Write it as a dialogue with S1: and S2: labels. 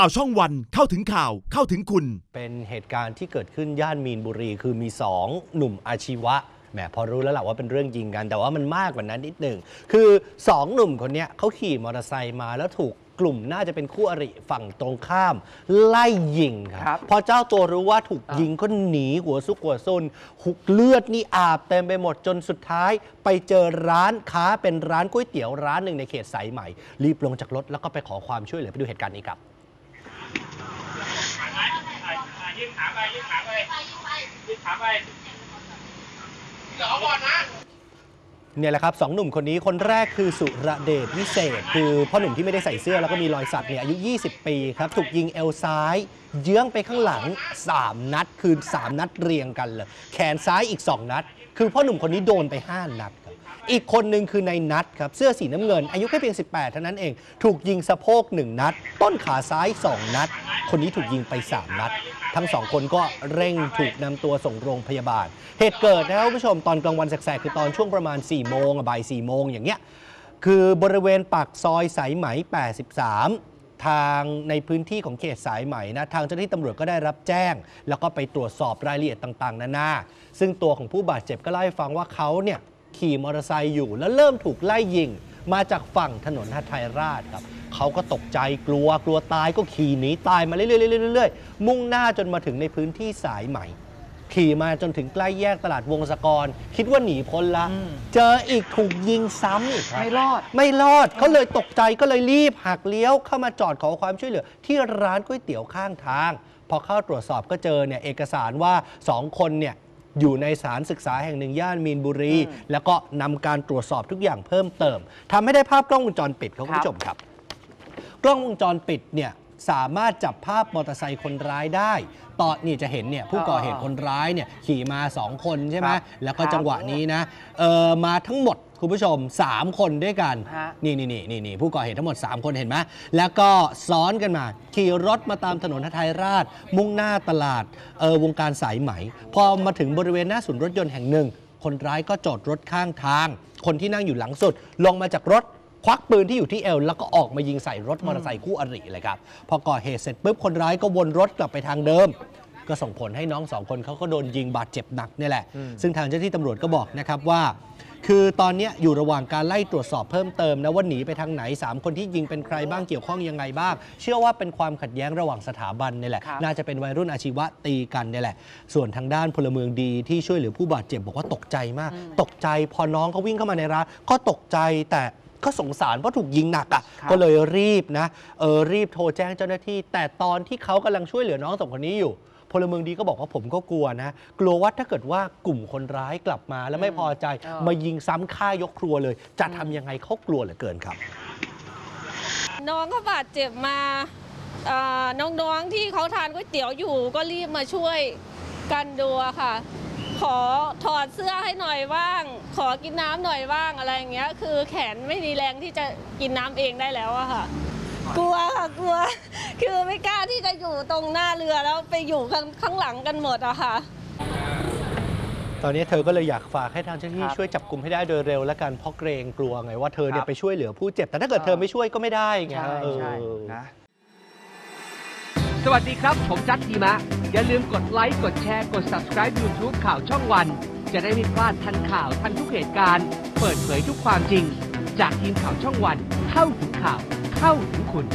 S1: ข่าวช่องวันเข้าถึงข่าวเข้าถึงคุณ
S2: เป็นเหตุการณ์ที่เกิดขึ้นย่านมีนบุรี คือมี 2 หนุ่มอาชีวะแหมพอรู้แล้วแหละว่าเป็นเรื่องยิงกัน แต่ว่ามันมากกว่านั้นนิดหนึ่งคือ 2 หนุ่มคนเนี้ยเขาขี่มอเตอร์ไซค์มาแล้วถูกกลุ่มน่าจะเป็นคู่อริฝั่งตรงข้าม ไล่ยิงค
S3: ครั
S2: รับ พอเจ้าตัวรู้ว่าถูกยิงก็หนีหัวซุกหัวซุนหุกเลือดนี่อาบเต็มไปหมดจนสุดท้าย ไปเจอร้านค้าเป็นร้านก๋วยเตี๋ยวร้านหนึ่งในเขตสายใหม่ รีบลงจากรถแล้วก็ไปขอความช่วยเหลือไปดูเหตุการณ์นี้ครับ
S4: ยืด ขาไปยืดขาไปเดี๋ยวเอาก่อนนะ
S2: เนี่ยแหละครับสองหนุ่มคนนี้คนแรกคือสุรเดชวิเศษ คือพ่อหนุ่มที่ไม่ได้ใส่เสื้อแล้วก็มีรอยสักเนี่ยอายุ 20 ปีครับ ถูกยิงเอวซ้าย เยื้องไปข้างหลัง 3 นัด คือ 3 นัดเรียงกันเลยแขนซ้ายอีก 2 นัด คือพ่อหนุ่มคนนี้โดนไป 5 นัดครับอีกคนหนึ่งคือในนัดครับเสื้อสีน้ำเงิน อายุแค่เพียง 18 เท่านั้นเอง ถูกยิงสะโพก 1 นัด ต้นขาซ้าย 2 นัด คนนี้ถูกยิงไป 3 นัด ทั้งสองคนก็เร่งถูกนำตัวส่งโรงพยาบาล เหตุเกิดนะครับคุณผู้ชมตอนกลางวันแสกๆคือตอนช่วงประมาณ4โมงอะบ่าย4โมงอย่างเงี้ยคือบริเวณปากซอยสายไหม 83ทางในพื้นที่ของเขตสายไหมนะทางเจ้าหน้าที่ตำรวจก็ได้รับแจ้ง แล้วก็ไปตรวจสอบรายละเอียดต่างๆ นานา ซึ่งตัวของผู้บาดเจ็บก็เล่าให้ฟังว่าเขาเนี่ยขี่มอเตอร์ไซค์อยู่แล้วเริ่มถูกไล่ยิง มาจากฝั่งถนนฮัทไทยราชครับเขาก็ตกใจกลัวกลัวตายก็ขี่หนีตายมาเรื่อยๆเรื่อยๆมุ่งหน้าจนมาถึงในพื้นที่สายไหมขี่มาจนถึงใกล้แยกตลาดวงศกร คิดว่าหนีพ้นละ
S3: อืม
S2: เจออีกถูกยิงซ้ำอีกครับ
S3: ไม่รอด
S2: ไม่รอดเขาเลยตกใจก็เลยรีบหักเลี้ยวเข้ามาจอดขอความช่วยเหลือ ที่ร้านก๋วยเตี๋ยวข้างทาง พอเข้าตรวจสอบก็เจอเนี่ยเอกสารว่า2คนเนี่ย อยู่ในสถารศึกษาแห่งหนึ่งย่านมีนบุรี แล้วก็นำการตรวจสอบทุกอย่างเพิ่มเติมทำให้ได้ภาพกล้องวงจรปิดครับคุณผู้ชมครับ กล้องวงจรปิดเนี่ย สามารถจับภาพมอเตอร์ไซค์คนร้ายได้ ตอนนี่จะเห็นเนี่ยผู้ก่อเหตุคนร้ายเนี่ยขี่มา 2 คนใช่ไหม
S3: ครับ
S2: แล้วก็
S3: ครับ
S2: จังหวะนี้นะเออมาทั้งหมดคุณผู้ชม 3 คนด้วยกัน
S3: ฮะ
S2: นี่นี่นี่นี่นี่ผู้ก่อเหตุทั้งหมด 3 คนเห็นไหมแล้วก็ซ้อนกันมา ขี่รถมาตามถนนไทยราช มุ่งหน้าตลาดเออวงการสายไหม พอมาถึงบริเวณหน้าศูนย์รถยนต์แห่งหนึ่ง คนร้ายก็จอดรถข้างทาง คนที่นั่งอยู่หลังสุด ลงมาจากรถ ควักปืนที่อยู่ที่เอวแล้วก็ออกมายิงใส่รถมอเตอร์ไซค์คู่อริเลยครับพอก่อเหตุเสร็จปุ๊บคนร้ายก็วนรถกลับไปทางเดิม ก็ส่งผลให้น้องสองคนเขาก็โดนยิงบาดเจ็บหนักเนี่ยแหละ ซึ่งทางเจ้าหน้าที่ตำรวจก็บอกนะครับว่า คือตอนเนี้ยอยู่ระหว่างการไล่ตรวจสอบเพิ่มเติมนะว่าหนีไปทางไหน 3 คนที่ยิงเป็นใครบ้างเกี่ยวข้องยังไงบ้าง เชื่อว่าเป็นความขัดแย้งระหว่างสถาบันนี่แหละ
S3: ครับ
S2: น่าจะเป็นวัยรุ่นอาชีวะตีกันเนี่ยแหละ ส่วนทางด้านพลเมืองดีที่ช่วยเหลือผู้บาดเจ็บบอกว่าตกใจมาก ตกใจพอน้องเขาวิ่งเข้ามาในร้านก็ตกใจแต่ก็สงสารเพราะถูกยิงหนักอะ
S3: ครับ
S2: ก็เลยรีบนะเออรีบโทรแจ้งเจ้าหน้าที่ แต่ตอนที่เขากำลังช่วยเหลือน้องสองคนนี้อยู่พลเมืองดีก็บอกว่าผมก็กลัวนะ กลัวว่าถ้าเกิดว่ากลุ่มคนร้ายกลับมาแล้วไม่พอใจ
S3: เออ
S2: มายิงซ้ำฆ่ายกครัวเลย จะทำยังไงเขากลัวเหลือเกินครับ
S5: น้องเขาบาดเจ็บมาเอ่อน้องๆที่เขาทานก๋วยเตี๋ยวอยู่ก็รีบมาช่วยกันดูอะค่ะ ขอถอดเสื้อให้หน่อยบ้าง ขอกินน้ำหน่อยบ้างอะไรอย่างเงี้ย คือแขนไม่มีแรงที่จะกินน้ำเองได้แล้วอะค่ะ กลัวค่ะกลัว คือไม่กล้าที่จะอยู่ตรงหน้าเรือแล้วไปอยู่ข้างข้างหลังกันหมดอะค่ะ
S2: ตอนนี้เธอก็เลยอยากฝากให้ทางเจ้าหน้าที่
S3: ครับ
S2: ช่วยจับกลุ่มให้ได้โดยเร็วและกันเพราะเกรงกลัวไงว่าเธอเนี่
S3: ครั
S2: ย
S3: บ
S2: ไปช่วยเหลือผู้เจ็บ แต่ถ้าเกิดเธอไม่ช่วยก็ไม่ได้ไง
S3: ใช่
S2: เออ
S3: ใช่นะ
S6: สวัสดีครับ ผมจัดทีมะ อย่าลืมกดไลค์ กดแชร์ กด subscribe YouTube ข่าวช่องวัน จะได้ไม่พลาดทันข่าวทันทุกเหตุการณ์ เปิดเผยทุกความจริง จากทีมข่าวช่องวัน เข้าถึงข่าว เข้าถึงคุณ